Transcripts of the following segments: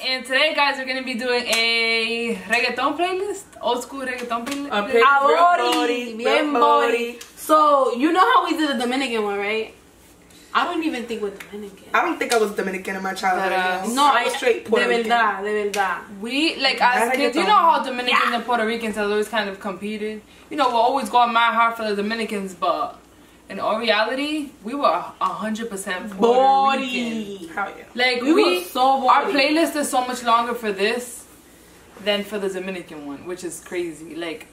And today, guys, we're gonna be doing a reggaeton playlist, old school reggaeton playlist. A play- Ahori, body, bien body. Body. So you know how we did the Dominican one, right? I don't even think we're Dominican. I don't think I was Dominican in my childhood. But, uh. No, I I was straight Puerto de Rican. verdad, de verdad. We like That as kids, you know how Dominicans and Puerto Ricans have always kind of competed. You know, we're always going on my heart for the Dominicans, but in all reality, we were hundred percent Puerto Rican. Body. Hell yeah. Like We we, were so our playlist is so much longer for this than for the Dominican one, which is crazy. Like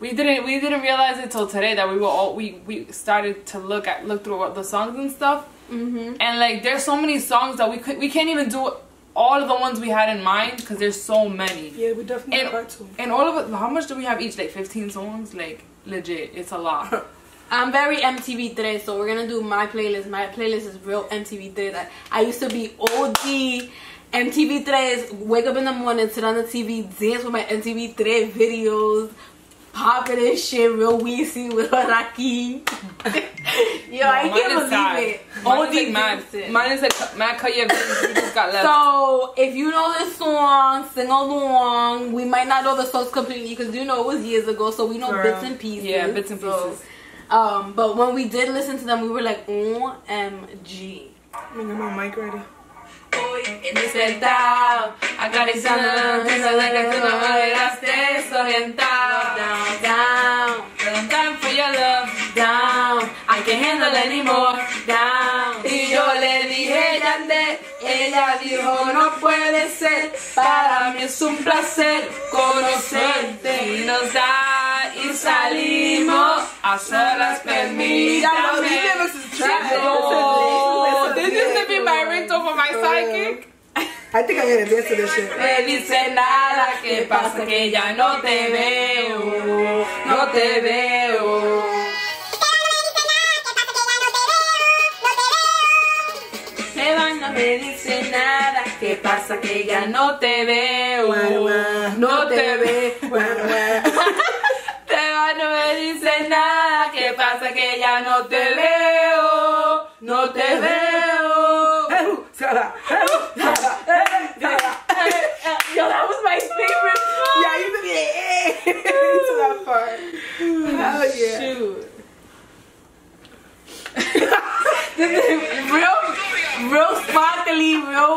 we didn't we didn't realize it till today that we were all we we started to look at look through what the songs and stuff. Mm-hmm. And like there's so many songs that we could we can't even do all of the ones we had in mind because there's so many. Yeah, we definitely And, got to. and all of it, how much do we have each? Like 15 songs? Like legit, it's a lot. I'm very MTV3, so we're gonna do my playlist. My playlist is real MTV3. That I used to be OG MTV3. Wake up in the morning, sit on the TV, dance with my MTV3 videos, pop it and shit, real weezy with Rakim. Yo, I Mine can't is believe sad. it. Mine OG is like mad. Mine is like mad Kanye we just got left. So if you know this song, sing along. We might not know the songs completely because you know it was years ago, so we know For bits and pieces. yeah, bits and So, pieces. um, but when we did listen to them, we were like, OMG. I'm gonna get my mic ready. Despertado, acariciando la noticia de que tú no me verás desorientado. Down, down, But time for your love. down. I can't handle anymore. Down. Y yo le dije Yandel, ella dijo no puede ser, para mí es un placer conocerte y nos da y salimos a solas permítame. lyrics for my sidekick. I think I'm gonna dance to this shit. Me dice nada, que pasa que ya no te veo, no te veo. No me dice nada. ¿Qué pasa que ya no te veo? No te veo. Te va, no me dice nada. ¿Qué pasa que ya no te veo? No te veo. That was my favorite song. Yeah, you did it. to that part. Hell yeah. Shoot. this is real, real sparkly, real,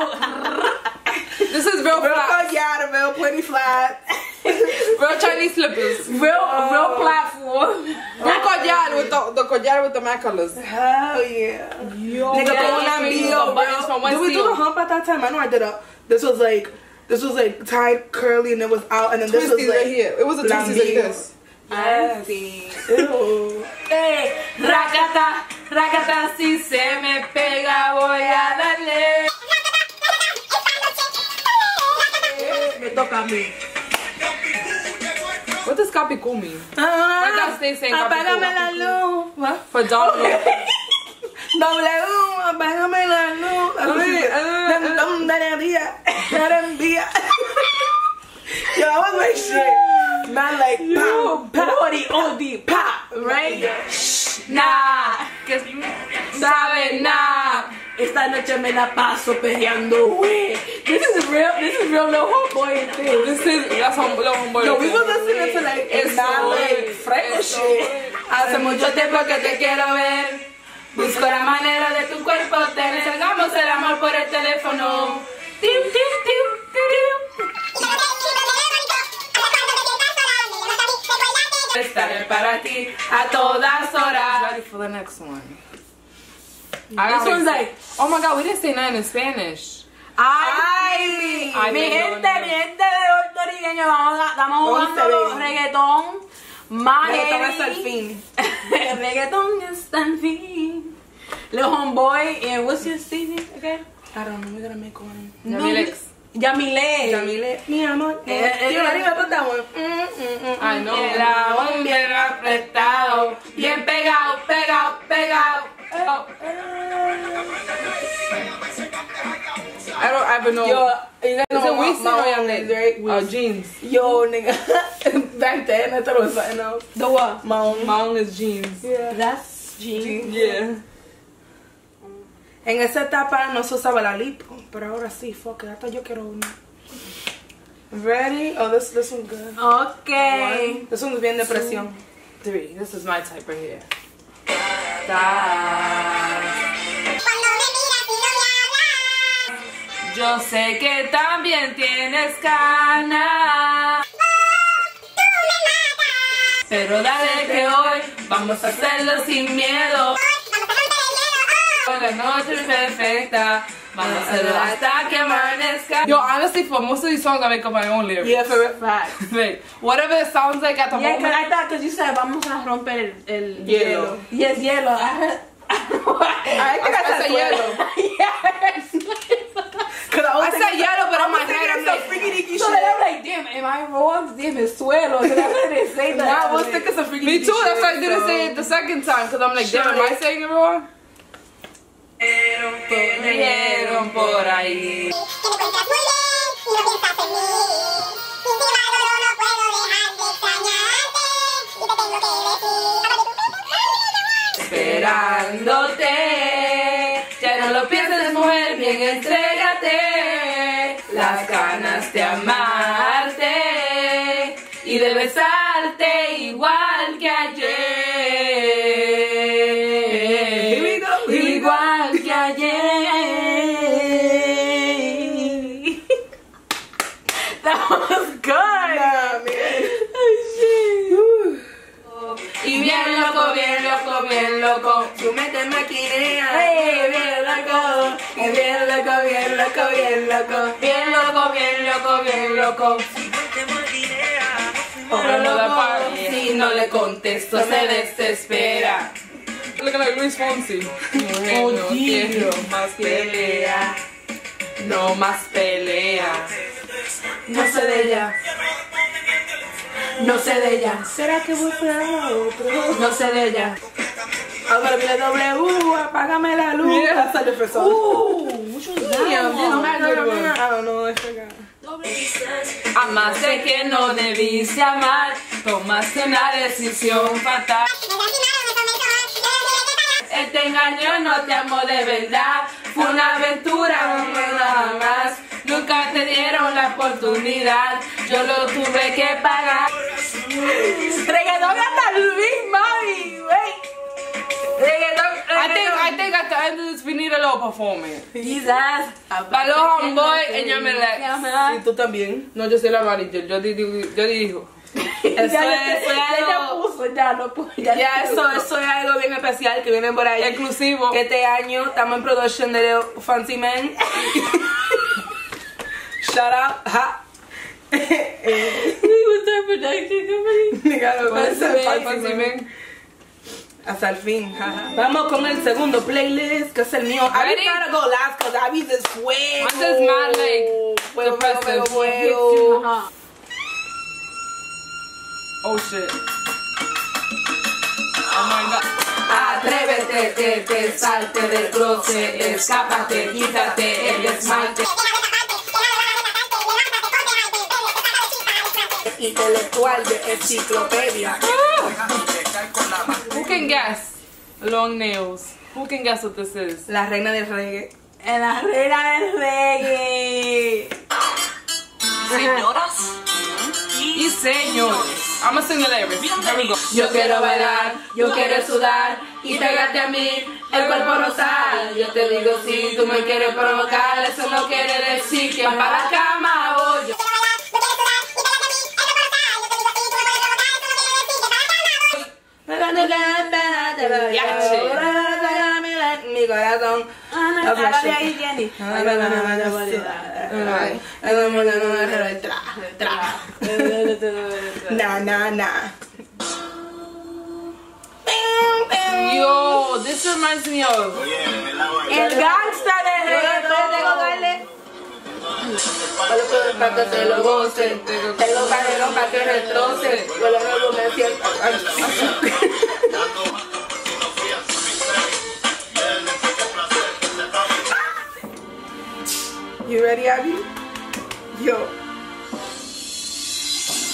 This is real Real flat. fuck yeah, the real plenty flat. Real Chinese slippers. real, real oh. platform. Real oh. collar with the, the collar with the matte colors. Hell yeah. Yo, Nigga, yeah, throwing yeah, that yeah, video, the buttons from West Did we do Seal. the hump at that time? I know I did a. This was like, this was like tied curly and it was out, and then this was like right here. It was a twisties like this. I see. Ew. Hey, Racata, racata, si se me pega voy a darle. me toca a mí. What does Capicu mean? Ah, What does they say? apágame la luz. What? For Donald. W, apágame la luz. Dum, dum, dum, dia. Yo, that was my shit. Man, like, pow. Party OD pop, right? Nah, que sabe nah. Esta noche me la paso perreando, güey. This is real. This is real little homeboy thing. This is that's home, little homeboy. Yo, we was listening to like, it's not like fresh shit. Hace mucho tiempo que te quiero ver. Busco la manera de tu cuerpo tener. Hagamos el amor por el teléfono. Tiu, tiu, tiu, tiu. Estaré para ti a todas horas. Ready for the next one. I This one's like, oh my god, we didn't say nothing in Spanish. ay, Ay, mi gente, mi gente de puertorriqueño, vamos a, estamos jugando reggaetón. Money. Reggaeton hasta el fin. reggaeton hasta el fin. Los homeboy, and what's your city again? I don't know, we're gonna make one. Yamilex. No, Yamile. Yamile. Mi amor. Eh, eh, Tío, eh. arriba, por favor. Mm, mm, mm, Ay, no. El aún bien apretado, bien pegado, pegado, pegado. Oh. Have no. Yo, you guys Is know it my, Winston my or own Yandel? is, right? Oh, jeans. Yo, nigga. Back then, I thought it was something else. The what? My own. My own is jeans. Yeah. That's jeans. Yeah. En esa etapa no se usaba la lipo, pero ahora sí, fuck it, hasta yo quiero una. Ready? Oh, this, this one's good. Okay. This one's bien depresión. Three. This is my type right here. Yo sé que también tienes ganas. Pero dale que hoy vamos a hacerlo sin miedo. La noche perfecta. Vamos a hacerlo hasta que amanezca. Yo, honestly, for most of these songs, I make up my own lyrics. Yeah, for real. Fact. Like, whatever it sounds like at the Yeah, moment. I thought, cause you said vamos a romper el, el Hielo. Yes, hielo. I heard. I think I said yellow. yes. I, said yellow, but I'm like, I'm So then I'm like, damn, am I wrong? Damn, it's suelo. That's why I say that. I was thinking. Me too. Shit, that's why I didn't say it the second time. Cause I'm like, damn, am I saying it wrong? Esperándote entrégate. Las ganas de amarte y de besarte igual loco, bien loco. Bien loco, bien loco, bien loco. Pero no da para si no le contesto, se desespera. Looking like Luis Fonsi. Mujer, Oh, no quiero más pelea. No más pelea. No sé de ella. No sé de ella. ¿Será que voy a otro? No sé de ella. Ahora viene W, apágame la luz. Yeah. That's a different song. Uh, daños. mad good one. I don't know, I forgot. Amaste que no debiste amar. Tomaste una decisión fatal. Él te engañó, no te amó de verdad. Fue una aventura, no nada más. Nunca te dieron la oportunidad. Yo lo tuve que pagar. Reggaetón hasta Luis, mami. I think, I think at the end of this we need a little performance. Quizás. La los homeboy and your Y tú también. No, yo soy la manager, yo digo, yo digo. Ya, Eso ya, es, ya, ya claro. puso, ya no puso. Ya, Ya, eso, eso es algo bien especial que viene por ahí. Exclusivo. Este año estamos en production de Fancy Man. Shout out. Ha. Eh, We was their production company. Fancy Fancy Hasta el fin. jaja. Vamos con el segundo playlist, que es el mío. I Ready? gotta go last because Abby's is fuego. Mine's is mad, like, fuego, fuego, fuego. Oh shit. Oh my god. Atrévete, te, te, salte del closet, escápate, quítate el esmalte. Intelectual de enciclopedia. Who can guess? Long nails. Who can guess what this is? La reina del reggae. En la reina del reggae. Y señores. I'm gonna sing the lyrics. Here we go. Yo quiero bailar, yo quiero sudar y pegarte a mí el cuerpo rosal. Yo te digo si tú me quieres provocar, eso no quiere decir que para la cama Mi corazón. Ah, Jenny. Na, na, na. Yo, this reminds me of. El gangsta de reggaetón. Vuelo flores para que se lo gocen. Tengo cajeros para que retrocen. Vuelo revolución. You ready, Abby? Yo.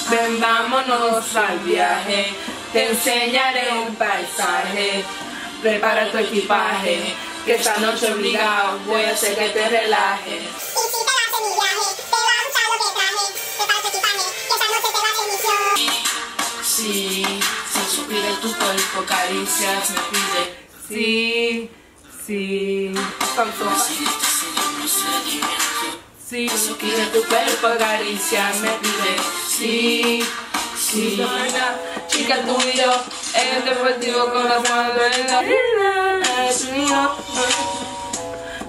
Ven, vámonos al viaje. Te enseñaré un paisaje. Prepara tu equipaje. Que esta noche obligado voy a hacer que te relajes. Sí, si suspira tu cuerpo, caricias me pide. Sí, sí. Sí, suspira tu cuerpo, caricias me pide. Sí, sí. Chica, tú y yo, en el deportivo con la Es mío.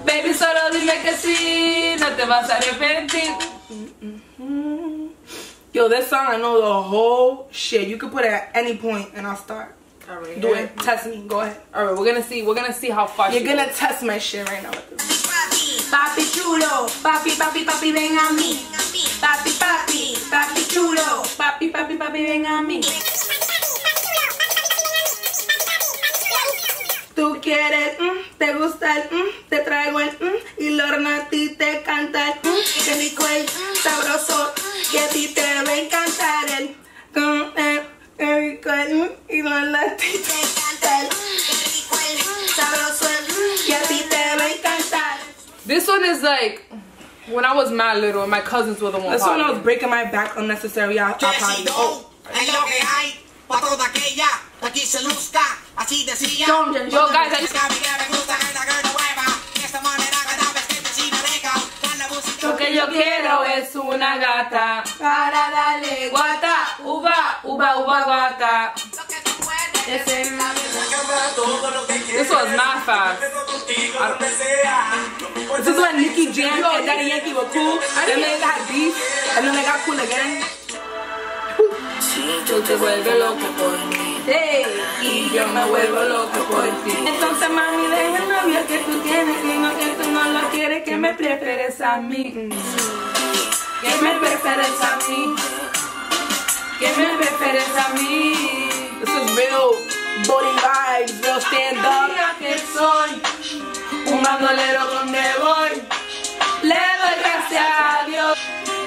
Baby, solo dime que sí, no te vas a arrepentir. Yo, this song I know the whole shit. You can put it at any point and I'll start. Alright, Do it. Test me. Go ahead. Alright, we're gonna see. We're gonna see how far You're gonna goes. test my shit right now with this. Papi chulo, papi, papi, papi, ven a mí. Papi, papi, papi chulo, papi, papi, papi, ven a mí. Tú quieres, mm, te gusta el, mm, te traigo el, mm, y Lorna a ti te canta el, mm, que rico el, sabroso, que a ti te va a encantar el, que rico el, y Lorna a ti te canta el, sabroso el, mm, que a ti te va a encantar. This one is like when I was mad little and my cousins were the ones. That's when I was breaking my back unnecessary. I, I probably, oh, Es lo que hay, Lo que yo quiero es una gata. Para darle Guata, uva, uva, uva, guata. This was not fast. This is when Nicky Jam and Daddy Yankee were cool. Then they got beef, and then they got cool again. Tú te vuelves loco por mí. Hey. Me vuelvo loco por ti. Entonces, mami, deja el novio que tú tienes, que no, que tú no lo quieres, que me prefieres a mí. Que me prefieres a mí. Que me prefieres a mí. This is real booty vibes, real stand up. Mira que soy un bandolero donde voy. Le doy gracias a Dios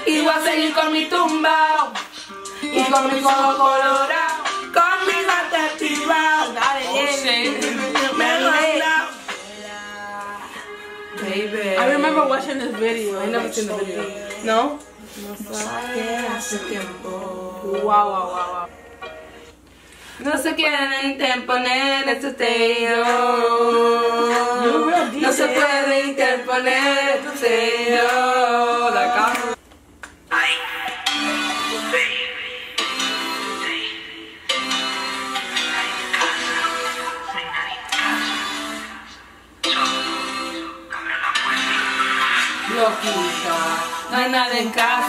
y voy a seguir con mi tumba y con mi codo colorado. I remember watching this video. I never seen the video. No? Wow, wow, wow, wow. No se quieren usted y yo. No se puede interponer entre locura. Al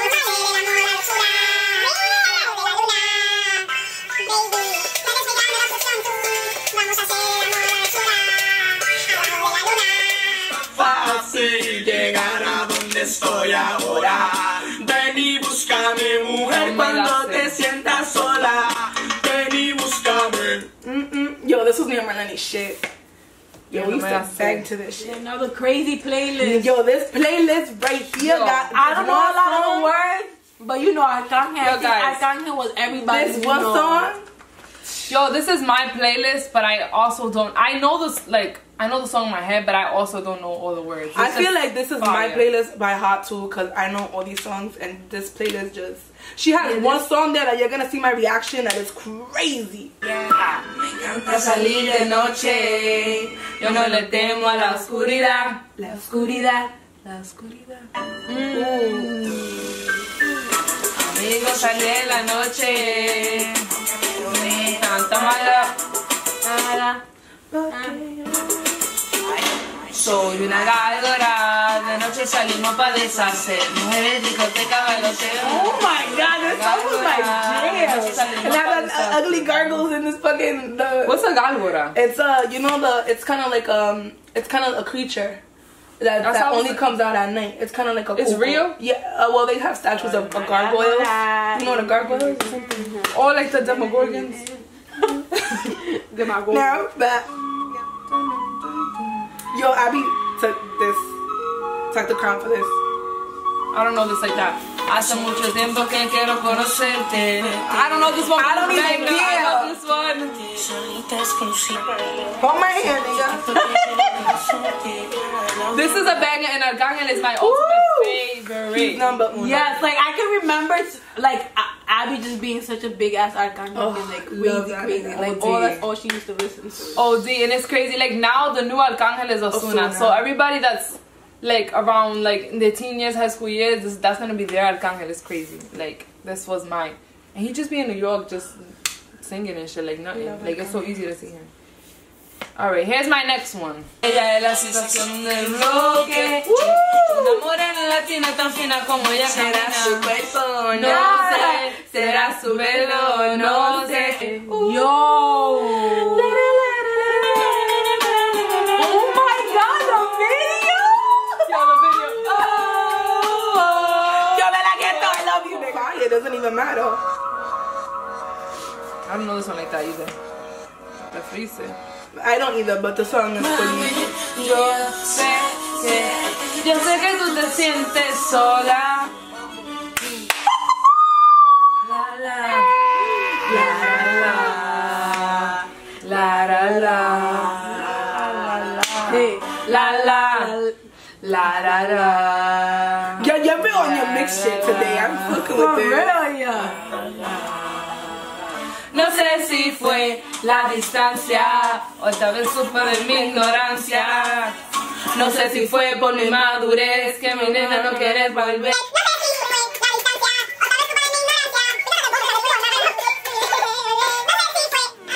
lado de la luna. fácil llegar a donde estoy ahora. Ven y búscame, mujer, No cuando te sientas sola. Ven y búscame. Mm-mm. Yo, this was me and shit. Yo, Yeah, we used no to la bang to this shit. Another crazy playlist. Yo, this playlist right here Yo, got I don't know a lot of one the words, but you know Arcángel. Yo, guys. Arcángel was everybody. This you one know. song. Yo, this is my playlist, but I also don't. I know this, like, I know the song in my head, but I also don't know all the words. I feel like this is my playlist by heart too, because I know all these songs and this playlist just. She has one song there that you're gonna see my reaction that is crazy. A salir de noche, yo no le temo a la oscuridad. La oscuridad. La oscuridad. Amigo, salí en la noche. Tanta mala. Para. Soy una gárgola, de noche salimos para deshacer. Mujeres, discoteca, bailoteo. Oh my god, this song was my jam. And I got uh, ugly gargles in this fucking. The, What's a gálgora? It's uh, you know the. It's kind of like um, it's kind of a creature. That, That's that how only it's- comes out at night. It's kind of like a. It's cuckoo. real? Yeah. Uh, well, they have statues of, of gargoyles. You know what a gargoyle is? Or like the Demogorgons. Get my gold. Now that. Yo, Abby took this, took the crown for this. I don't know this like that. Hace mucho tiempo que quiero conocerte. I don't know this one. I don't even Banger, I love this one. Hold my hand, nigga. This is a banger and a Arcángel is my ultimate favorite. Number one. Yes, like I can remember, like A- Abby just being such a big ass Arcángel Oh, fan, like crazy, crazy. Like OD. all that's all she used to listen to. OD and it's crazy. Like now the new Arcángel is Osuna. Ozuna. So everybody that's like around like in the teen years, high school years, this, that's gonna be their Arcángel. It's crazy. Like this was mine, and he just be in New York just singing and shit like nothing. Like it's so easy to see him. All right, here's my next one. Ella es la sensación del bloque. Una morena latina tan fina como ella Será su cuerpo, No sé, será su velo, no sé. Yo. My god, the video! Yo, the video. Yo me la quedo, I love you, nigga. It doesn't even matter. I don't know this one like that either. The freeze. I don't either, but the song is pretty. Yo sé que, yo sé que tú te sientes sola. La la, la la, la la la, Hey, la la, la la la. Yo, you've been on your mix shit today. I'm fucking for with oh, it. No sé si fue la distancia o tal vez supe de mi ignorancia. No sé si fue por mi madurez que mi nena no quiere volver.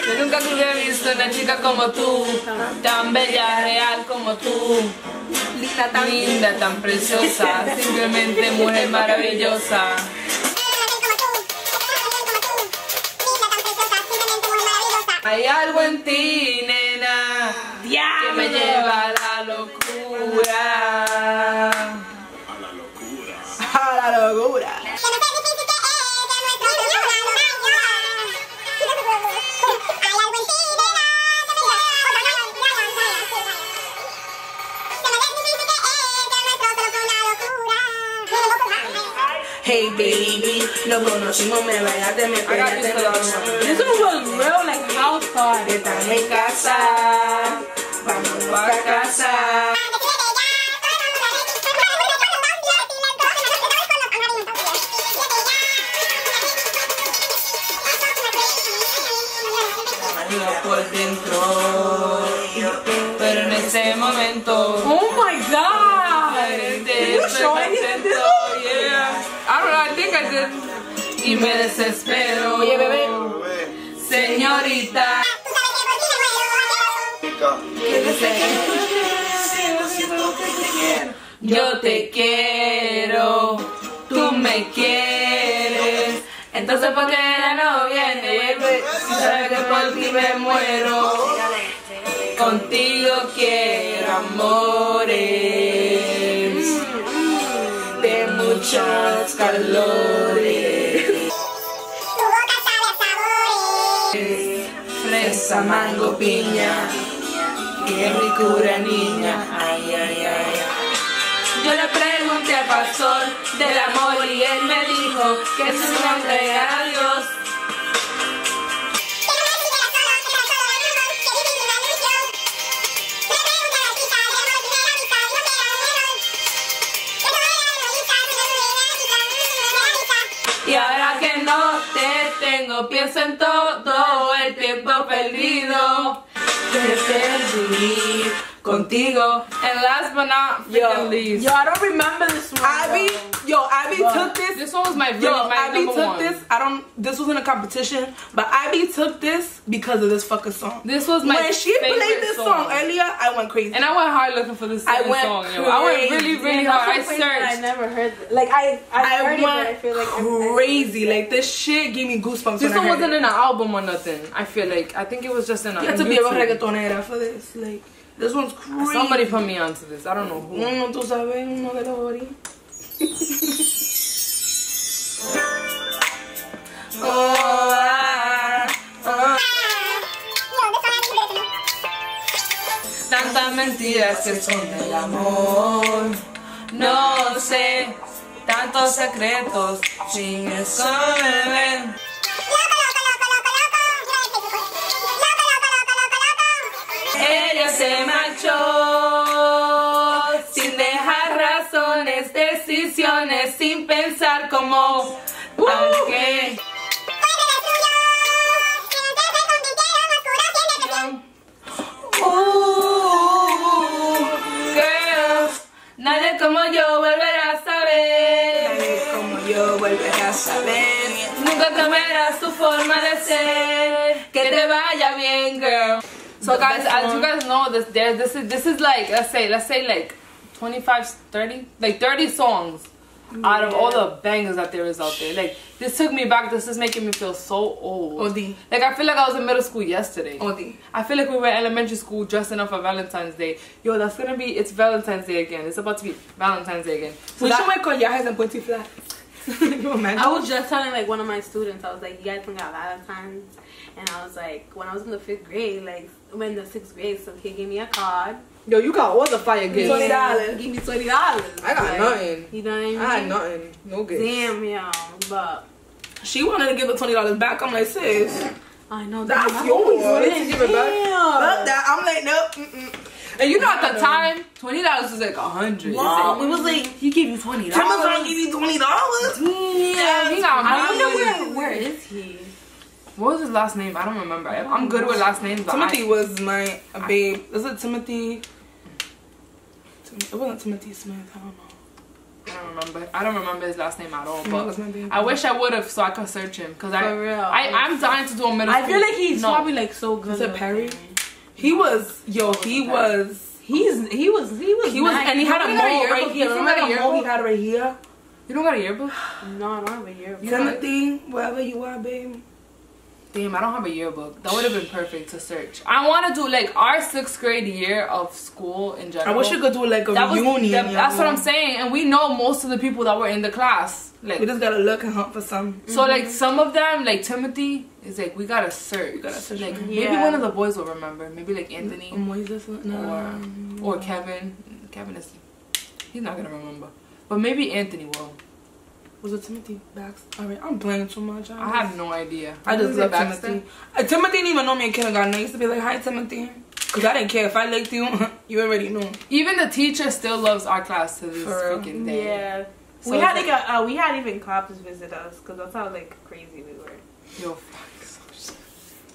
Yo nunca hubiera visto una chica como tú, tan bella, real como tú. Linda, tan Linda, tan preciosa, simplemente mujer maravillosa. Hay algo en ti, nena, que me lleva a la locura. A la locura. Hey baby, nos conocimos, me bailaste, me pegaste, me This was real like house party. Está en casa, vamos para casa. por dentro pero en ese momento oh my god. Did you show y me desespero. Oye, bebé. Señorita. Yo te quiero, tú me quieres. Entonces, ¿por qué ella no viene? Si sabes que por ti me muero. Contigo quiero amores muchos calores. Fresa, mango, piña. Qué ricura, niña. Ay, ay, ay. Yo le pregunté al pastor del amor y él me dijo que es un nombre a tengo, pienso en todo el tiempo perdido. Te perdí contigo. And last but not Yo, freaking least. Yo, I don't remember this one. Abby, yo, Abby What? took this. This one was my, Yo, really, my Abby number took one. this. I don't. This wasn't a competition, but Abby took this because of this fucking song. This was my when she favorite played this song. song. earlier, I went crazy. And I went hard looking for this I went song. Yo. I went really, really Yeah, hard. I that's so crazy that I never heard. It. Like I, I, I heard it, but I went feel like I- crazy. Like this shit gave me goosebumps. This when one I heard wasn't it. in an album or nothing. I feel like I think it was just in a. You have in to be a reggaetonera for this. Like this one's crazy. Somebody put me onto this. I don't know who. Uno, tú sabes, uno de los ori. oh, ah, ah. Tantas mentiras que son del amor. No sé, tanto tantos secretos, sin eso Ella se marchó sin dejar razones, decisiones, sin pensar como aunque ser. uh, girl, nadie como yo volverá a saber. Como yo volveré a saber. Nunca cambiarás tu forma de ser. Que te vaya bien, girl. So guys, as you guys know, this there this is this is like let's say let's say like 25, 30, like 30 songs out of all the bangers that there is out there. Like this took me back. This is making me feel so old. OD. Like I feel like I was in middle school yesterday. OD. I feel like we were in elementary school dressing up for Valentine's Day. Yo, that's gonna be it's Valentine's Day again. It's about to be Valentine's Day again. So We that- should make collages and pointy flats. you imagine? I was just telling like one of my students, I was like, you guys think got Valentine's? And I was like, when I was in the fifth grade, like when the sixth grade, some kid gave me a card. Yo, you got all the fire gifts. Twenty dollars. Give me twenty dollars. I got nothing. You know what I mean? I had nothing. No gifts. Damn, yo, but She wanted to give the twenty dollars back. I'm like, sis, I know That's damn, I yours. always did you give it back? Damn. fuck that. I'm like, nope. Mm-mm. And you know at the time, twenty dollars was like a hundred. Wow. It was like he gave you twenty Tim's gonna dollars. give you twenty dollars. Yeah, he got I wonder where where is he? What was his last name? I don't remember. I'm good with last names. Timothy I, was my babe. Is it Timothy? It wasn't Timothy Smith. I don't know. I don't remember. I don't remember his last name at all. But that's my baby. I wish I would have so I could search him because I, For real. I I'm dying to do a middle. I feel like he's no. probably like so good. Is it. Perry? He was yo. He was. He's he was he was He was, nice. and he had a You mole right here. You Remember a the mole he had right here? You don't got a yearbook? No, I don't have a year. You got a- Timothy, wherever you are, babe. Damn, I don't have a yearbook. That would have been perfect to search. I want to do like our sixth grade year of school in general. I wish you could do like a That was, reunion. that- that's what I'm saying, and we know most of the people that were in the class. Like We just gotta look and hunt for some. So like mm-hmm. some of them, like Timothy, is like we gotta search. We gotta search Like for maybe Yeah. one of the boys will remember. Maybe like Anthony Moises, no. or or Kevin. Kevin is he's not gonna remember, but maybe Anthony will. Was it Timothy Baxter? Alright, I'm playing too much. I have no idea. I just Was it love Timothy. Uh, Timothy didn't even know me in kindergarten. I used to be like, "Hi, Timothy," because I didn't care if I liked you. you already knew. Even the teacher still loves our class to this For freaking day. Yeah. So we had like- like a uh, we had even cops visit us because that's how like crazy we were. Yo, fuck.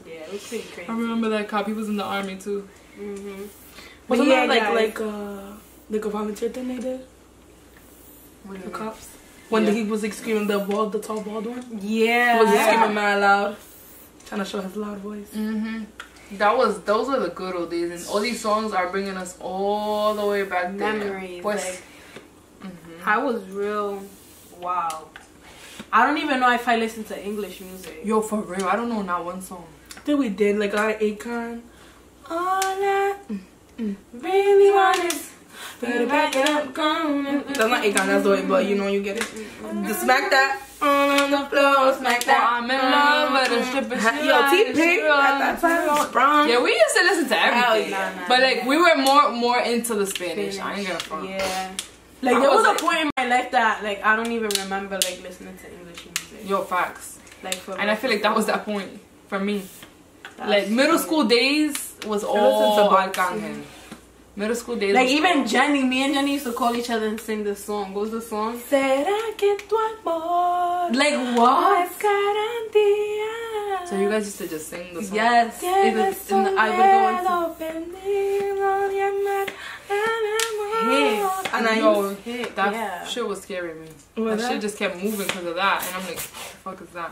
Yeah, it was pretty crazy. I remember that cop. He was in the army too. Mm-hmm. Wasn't yeah, that like guys. like uh like a volunteer thing they did? The cops. When Yeah. he was like screaming the bald, the tall bald one. Yeah. He was screaming mad loud, trying to show his loud voice. Mhm. That was those were the good old days, and all these songs are bringing us all the way back there. memories. Pues, Like, I was real. Wow. I don't even know if I listen to English music. yo, for real, I don't know not one song. I think we did like our Akon. All I mm, mm, really want is better back it up, That's not Akon, that's the way, but you know you get it. Just smack that on the floor, smack that. Oh, I'm in love with a stripper. she Yo, T she Pink at that time, sprung. Yeah, we used to listen to everything, yeah. Nah, nah, but nah. like we were more more into the Spanish. I ain't gonna front. Yeah. Like I there was, was a like- point in my life that like I don't even remember like listening to English music. Yo, facts. Like for And I feel like that was that point for me. That's like middle funny. school days was listened all to Arcangel. Middle school days. Like even Jenny, me and Jenny used to call each other and sing this song. What was the song? Será que tu amor Like what? So you guys used to just sing the song. Yes. In Tienes the, in I would go into dedo perdido de amar al amor. Hits. And I Yo, used- hit, that yeah. shit was scaring me. Was that, that? shit just kept moving because of that, and I'm like, what the fuck is that?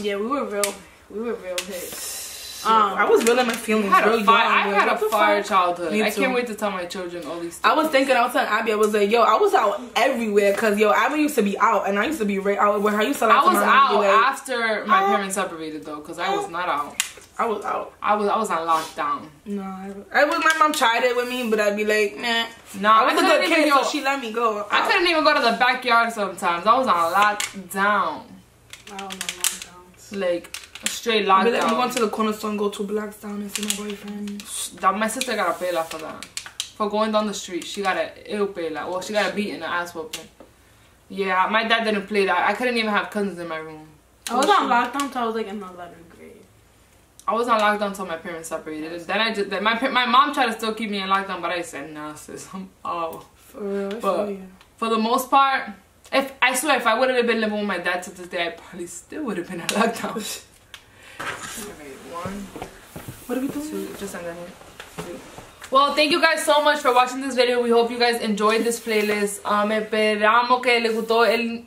Yeah, we were real. We were real hits. Um, I was really in my feelings. I had real a fire, I had a fire fuck? childhood. Me I too. can't wait to tell my children all these. I was thinking, I was telling Abby, I was like, yo, I was out everywhere because yo, Abby used to be out and I used to be right out where I used to like I was my mom and out like, after my parents separated though, because I was not out. I was out. I was I was on lockdown. No, I, I was. My mom tried it with me, but I'd be like, nah. Nah, I was a good kid, go- so she let me go. I couldn't even go to the backyard sometimes. I was on lockdown, I don't know. lockdowns. like straight I'd be like, I'm lockdown. going to the cornerstone, go to Blackstown and see my boyfriend. that my sister got a pela for that. For going down the street, she got a ill pela. Well, she got a beat in the ass whooping. Yeah, my dad didn't play that. I couldn't even have cousins in my room. I was on lockdown till I was like in 11th grade. I was on lockdown until my parents separated. Then I just then my my mom tried to still keep me in lockdown, but I said nah, sis. I'm oh. For real, I But- you. For the most part, if I swear, if I would have been living with my dad to this day, I probably still would have been in lockdown. What are we doing? two, just end it. Well, thank you guys so much for watching this video. We hope you guys enjoyed this playlist. Um, esperamos que les gustó el,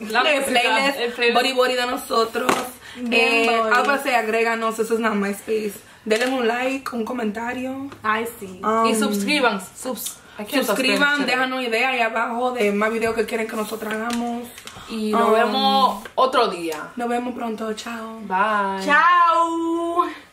la el playlist, el playlist. Body Body de nosotros. Eh, así, agréganos, eso es nada MySpace. Denle un like, un comentario. I see. um, Y suscriban. Subs, suscriban, déjanos ideas ahí abajo de más videos que quieren que nosotros hagamos. Y nos vemos um, otro día. Nos vemos pronto. Chao. Bye. Chao.